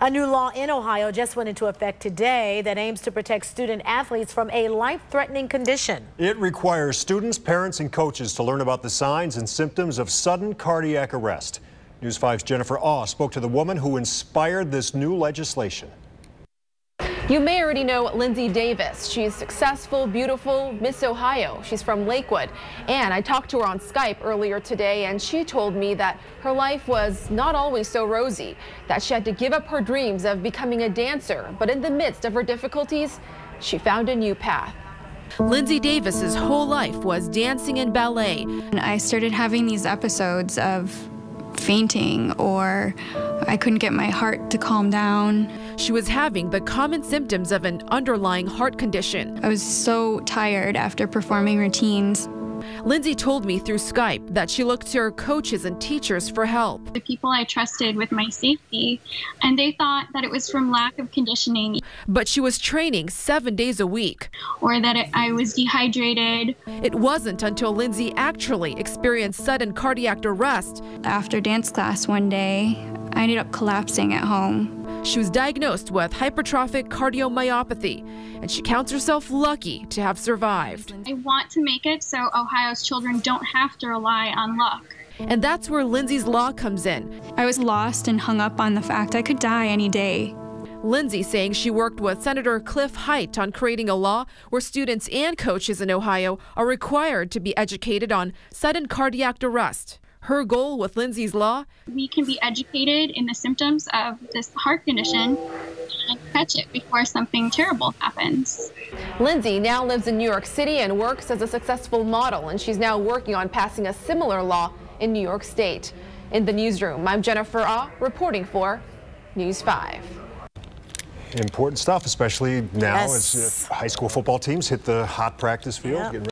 A new law in Ohio just went into effect today that aims to protect student athletes from a life-threatening condition. It requires students, parents, and coaches to learn about the signs and symptoms of sudden cardiac arrest. News 5's Jennifer Auh spoke to the woman who inspired this new legislation. You may already know Lindsay Davis. She's successful, beautiful Miss Ohio. She's from Lakewood. And I talked to her on Skype earlier today, and she told me that her life was not always so rosy, that she had to give up her dreams of becoming a dancer. But in the midst of her difficulties, she found a new path. Lindsay Davis's whole life was dancing and ballet. And I started having these episodes of fainting or I couldn't get my heart to calm down. She was having the common symptoms of an underlying heart condition. I was so tired after performing routines. Lindsay told me through Skype that she looked to her coaches and teachers for help. The people I trusted with my safety, and they thought that it was from lack of conditioning. But she was training seven days a week. Or that it, I was dehydrated. It wasn't until Lindsay actually experienced sudden cardiac arrest. After dance class one day, I ended up collapsing at home. She was diagnosed with hypertrophic cardiomyopathy, and she counts herself lucky to have survived. I want to make it so Ohio's children don't have to rely on luck. And that's where Lindsay's law comes in. I was lost and hung up on the fact I could die any day. Lindsay saying she worked with Senator Cliff Hite on creating a law where students and coaches in Ohio are required to be educated on sudden cardiac arrest. Her goal with Lindsay's Law? We can be educated in the symptoms of this heart condition and catch it before something terrible happens. Lindsay now lives in New York City and works as a successful model, and she's now working on passing a similar law in New York State. In the newsroom, I'm Jennifer Ah, reporting for News 5. Important stuff, especially now yes. as uh, high school football teams hit the hot practice field.